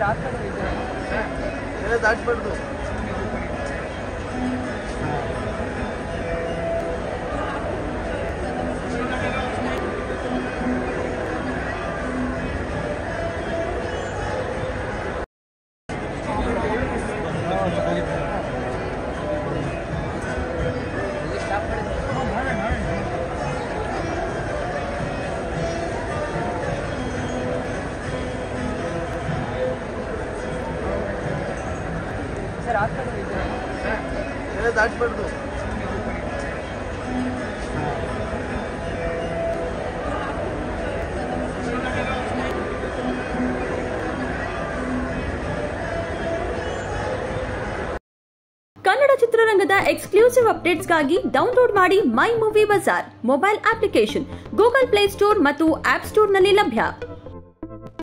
रात तक दो सर आप कर दो इधर सर दो। ಕನ್ನಡ ಚಿತ್ರರಂಗದ ಎಕ್ಸ್ಕ್ಲೂಸಿವ್ ಅಪ್ಡೇಟ್ಸ್ಗಾಗಿ ಡೌನ್ಲೋಡ್ ಮಾಡಿ my movie bazaar mobile application Google play store ಮತ್ತು ಆಪ್ ಸ್ಟೋರ್ನಲ್ಲಿ ಲಭ್ಯ.